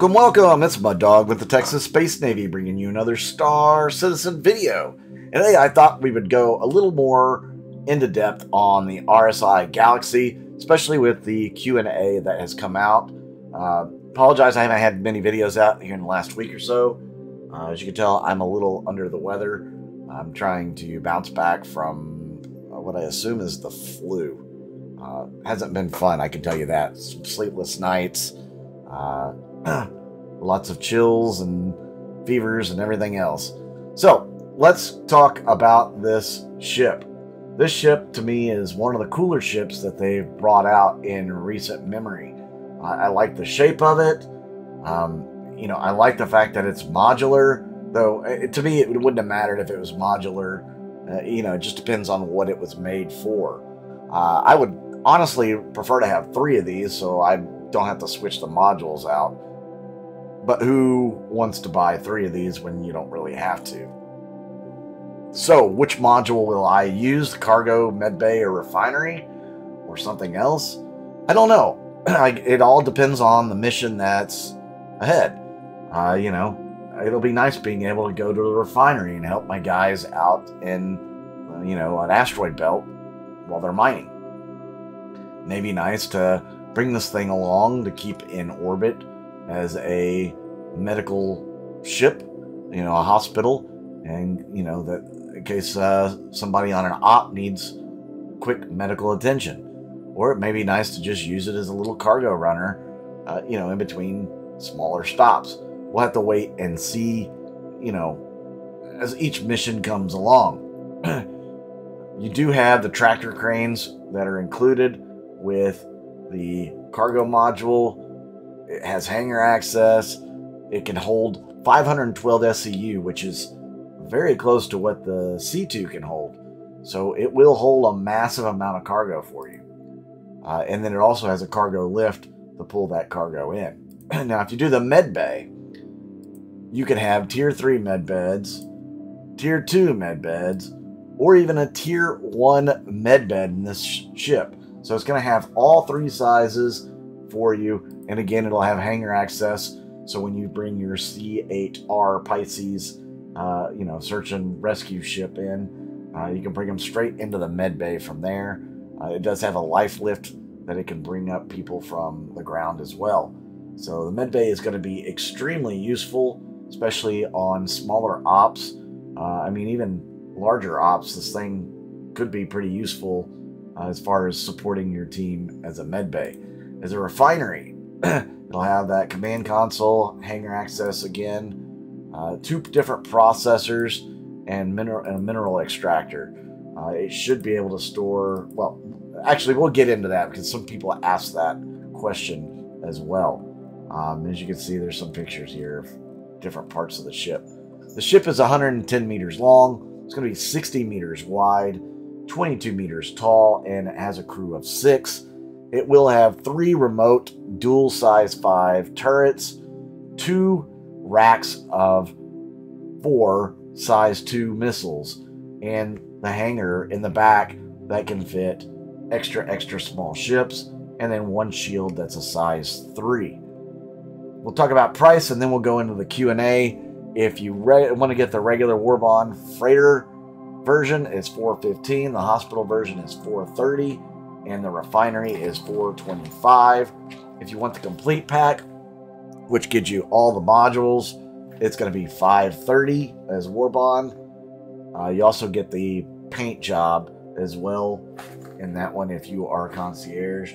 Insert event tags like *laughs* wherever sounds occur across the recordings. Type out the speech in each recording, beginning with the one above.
Welcome, welcome. It's Muddog with the Texas Space Navy bringing you another Star Citizen video. And today I thought we would go a little more into depth on the RSI Galaxy, especially with the Q&A that has come out. Uh, apologize, I haven't had many videos out here in the last week or so. Uh, as you can tell, I'm a little under the weather. I'm trying to bounce back from what I assume is the flu. Uh, hasn't been fun, I can tell you that. Some sleepless nights. Uh, *sighs* lots of chills and fevers and everything else. So, let's talk about this ship. This ship, to me, is one of the cooler ships that they've brought out in recent memory. I, I like the shape of it. Um, you know, I like the fact that it's modular, though it, to me, it wouldn't have mattered if it was modular. Uh, you know, it just depends on what it was made for. Uh, I would honestly prefer to have three of these so I don't have to switch the modules out. But who wants to buy three of these when you don't really have to? So, which module will I use? The cargo, medbay, or refinery? Or something else? I don't know. *clears throat* it all depends on the mission that's ahead. Uh, you know, it'll be nice being able to go to the refinery and help my guys out in, uh, you know, an asteroid belt while they're mining. Maybe nice to bring this thing along to keep in orbit as a medical ship, you know, a hospital, and you know that in case uh, somebody on an op needs quick medical attention, or it may be nice to just use it as a little cargo runner, uh, you know, in between smaller stops. We'll have to wait and see, you know, as each mission comes along. *clears throat* you do have the tractor cranes that are included with the cargo module. It has hangar access. It can hold 512 SCU, which is very close to what the C2 can hold. So it will hold a massive amount of cargo for you. Uh, and then it also has a cargo lift to pull that cargo in. *clears throat* now, if you do the med bay, you can have tier 3 med beds, tier 2 med beds, or even a tier 1 med bed in this sh ship. So it's going to have all three sizes for you. And again, it'll have hangar access. So when you bring your C8R Pisces, uh, you know, search and rescue ship in, uh, you can bring them straight into the med bay from there. Uh, it does have a life lift that it can bring up people from the ground as well. So the med bay is going to be extremely useful, especially on smaller ops. Uh, I mean, even larger ops, this thing could be pretty useful uh, as far as supporting your team as a med bay. As a refinery, *clears throat* it'll have that command console, hangar access again, uh, two different processors, and, mineral, and a mineral extractor. Uh, it should be able to store, well, actually, we'll get into that because some people ask that question as well. Um, as you can see, there's some pictures here of different parts of the ship. The ship is 110 meters long. It's going to be 60 meters wide 22 meters tall, and it has a crew of six. It will have three remote dual size five turrets, two racks of four size two missiles, and the hangar in the back that can fit extra, extra small ships, and then one shield that's a size three. We'll talk about price and then we'll go into the Q&A. If you want to get the regular Warbond freighter version it's 415, the hospital version is 430, and the refinery is 425. If you want the complete pack, which gives you all the modules, it's going to be 530 as Warbond. Uh, you also get the paint job as well in that one if you are a concierge.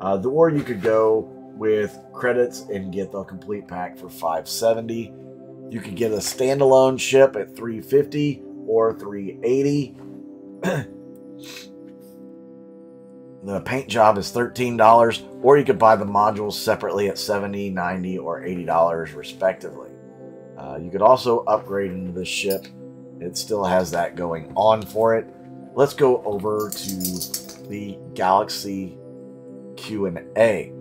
Uh, the, or you could go with credits and get the complete pack for 570. You could get a standalone ship at 350 or 380 *clears throat* The paint job is $13, or you could buy the modules separately at $70, $90, or $80 respectively. Uh, you could also upgrade into the ship. It still has that going on for it. Let's go over to the Galaxy Q&A.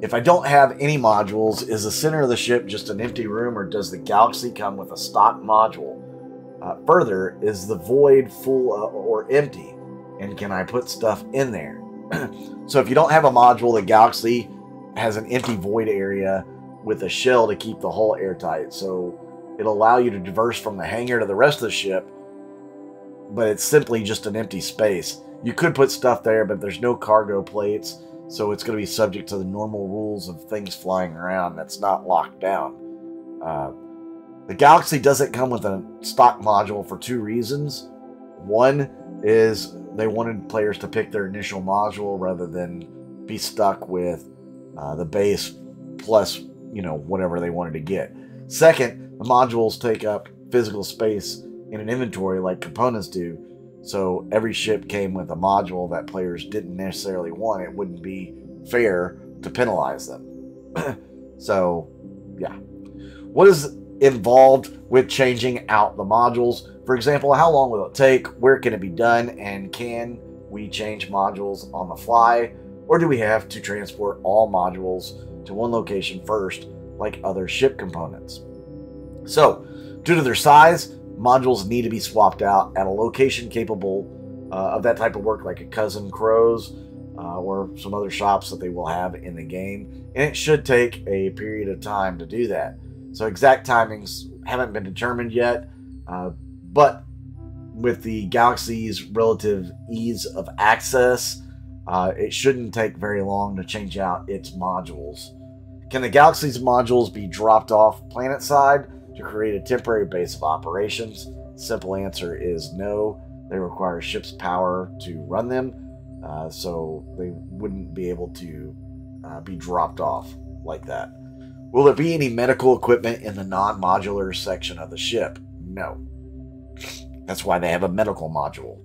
If I don't have any modules, is the center of the ship just an empty room or does the Galaxy come with a stock module? Uh, further, is the void full uh, or empty? And can I put stuff in there? *clears throat* so if you don't have a module, the Galaxy has an empty void area with a shell to keep the hull airtight. So it'll allow you to diverse from the hangar to the rest of the ship, but it's simply just an empty space. You could put stuff there, but there's no cargo plates, so it's going to be subject to the normal rules of things flying around that's not locked down. Uh, the Galaxy doesn't come with a stock module for two reasons. One is they wanted players to pick their initial module rather than be stuck with uh, the base plus, you know, whatever they wanted to get. Second, the modules take up physical space in an inventory like components do, so every ship came with a module that players didn't necessarily want. It wouldn't be fair to penalize them. *clears throat* so, yeah. What is involved with changing out the modules? For example, how long will it take? Where can it be done? And can we change modules on the fly? Or do we have to transport all modules to one location first, like other ship components? So, due to their size, modules need to be swapped out at a location capable uh, of that type of work, like a Cousin Crow's uh, or some other shops that they will have in the game. And it should take a period of time to do that. So, exact timings haven't been determined yet, uh, but with the Galaxy's relative ease of access, uh, it shouldn't take very long to change out its modules. Can the Galaxy's modules be dropped off planet side to create a temporary base of operations? Simple answer is no. They require ship's power to run them, uh, so they wouldn't be able to uh, be dropped off like that. Will there be any medical equipment in the non modular section of the ship? No. That's why they have a medical module.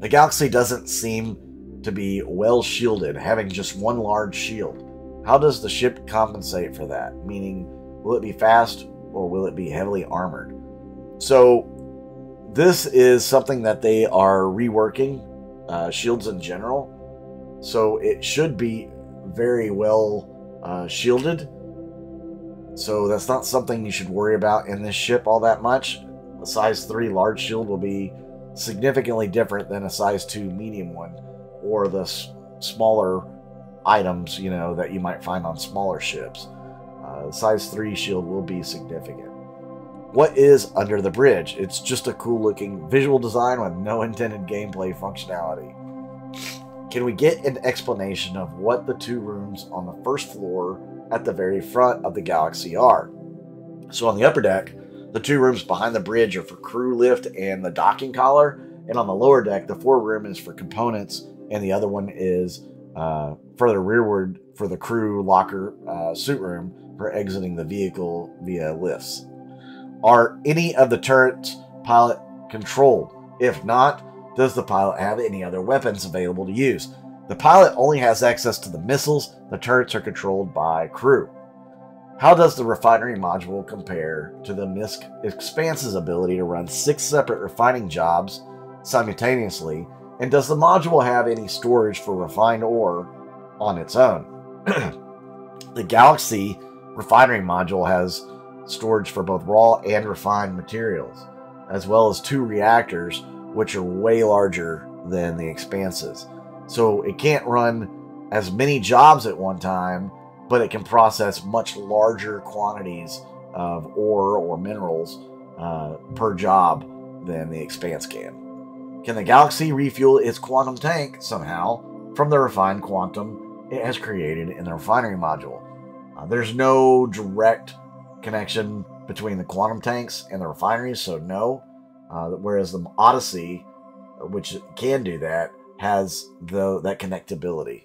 The Galaxy doesn't seem to be well shielded, having just one large shield. How does the ship compensate for that? Meaning, will it be fast or will it be heavily armored? So, this is something that they are reworking, uh, shields in general. So, it should be very well uh, shielded. So, that's not something you should worry about in this ship all that much. A size 3 large shield will be significantly different than a size 2 medium one or the smaller items you know that you might find on smaller ships. Uh, size 3 shield will be significant. What is under the bridge? It's just a cool looking visual design with no intended gameplay functionality. Can we get an explanation of what the two rooms on the first floor at the very front of the galaxy are? So on the upper deck the two rooms behind the bridge are for crew lift and the docking collar. And on the lower deck, the fore room is for components, and the other one is uh, further rearward for the crew locker uh, suit room for exiting the vehicle via lifts. Are any of the turrets pilot controlled? If not, does the pilot have any other weapons available to use? The pilot only has access to the missiles. The turrets are controlled by crew. How does the refinery module compare to the MISC Expanse's ability to run six separate refining jobs simultaneously? And does the module have any storage for refined ore on its own? *clears throat* the Galaxy refinery module has storage for both raw and refined materials, as well as two reactors, which are way larger than the Expanses. So it can't run as many jobs at one time but it can process much larger quantities of ore or minerals uh, per job than the Expanse can. Can the Galaxy refuel its quantum tank somehow from the refined quantum it has created in the refinery module? Uh, there's no direct connection between the quantum tanks and the refineries, so no. Uh, whereas the Odyssey, which can do that, has the, that connectability.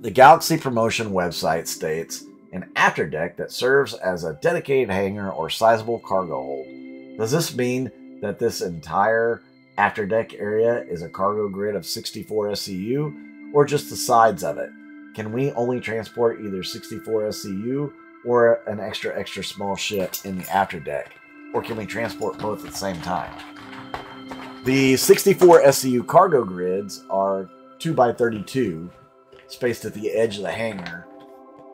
The Galaxy Promotion website states an afterdeck that serves as a dedicated hangar or sizable cargo hold. Does this mean that this entire afterdeck area is a cargo grid of 64 SCU or just the sides of it? Can we only transport either 64 SCU or an extra extra small ship in the afterdeck? Or can we transport both at the same time? The 64 SCU cargo grids are 2x32 spaced at the edge of the hangar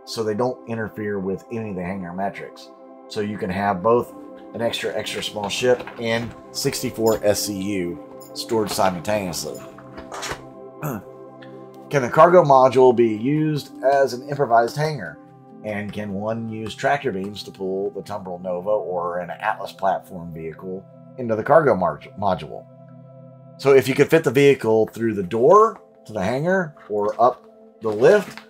so they don't interfere with any of the hangar metrics. So you can have both an extra extra small ship and 64 SCU stored simultaneously. *clears throat* Can the cargo module be used as an improvised hangar? And can one use tractor beams to pull the Tumbril Nova or an Atlas platform vehicle into the cargo module? So if you could fit the vehicle through the door to the hangar or up the lift,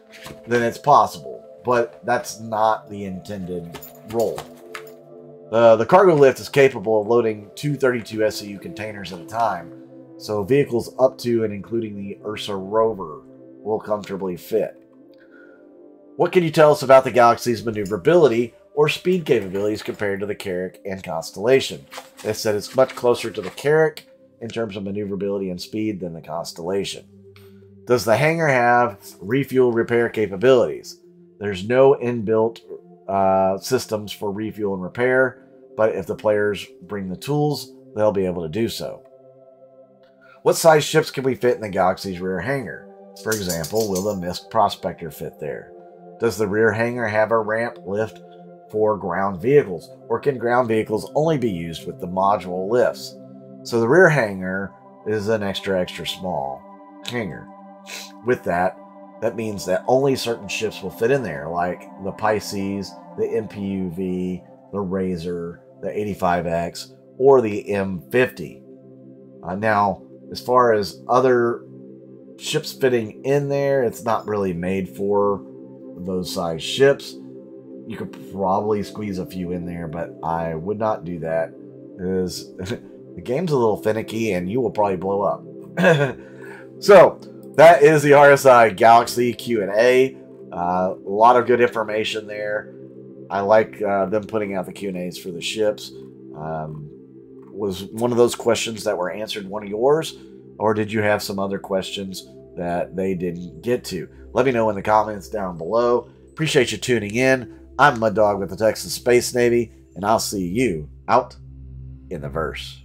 then it's possible. But that's not the intended role. The, the cargo lift is capable of loading two 32 SCU containers at a time, so vehicles up to and including the Ursa rover will comfortably fit. What can you tell us about the Galaxy's maneuverability or speed capabilities compared to the Carrack and Constellation? They said it's much closer to the Carrack in terms of maneuverability and speed than the Constellation. Does the hangar have refuel repair capabilities? There's no inbuilt uh, systems for refuel and repair, but if the players bring the tools, they'll be able to do so. What size ships can we fit in the Galaxy's rear hangar? For example, will the MISC Prospector fit there? Does the rear hangar have a ramp lift for ground vehicles, or can ground vehicles only be used with the module lifts? So the rear hangar is an extra, extra small hangar. With that, that means that only certain ships will fit in there, like the Pisces, the MPUV, the Razor, the 85X, or the M50. Uh, now, as far as other ships fitting in there, it's not really made for those size ships. You could probably squeeze a few in there, but I would not do that because *laughs* the game's a little finicky and you will probably blow up. *laughs* so that is the RSI Galaxy Q&A. Uh, a lot of good information there. I like uh, them putting out the Q&As for the ships. Um, was one of those questions that were answered one of yours, or did you have some other questions that they didn't get to? Let me know in the comments down below. Appreciate you tuning in. I'm Muddog with the Texas Space Navy, and I'll see you out in the verse.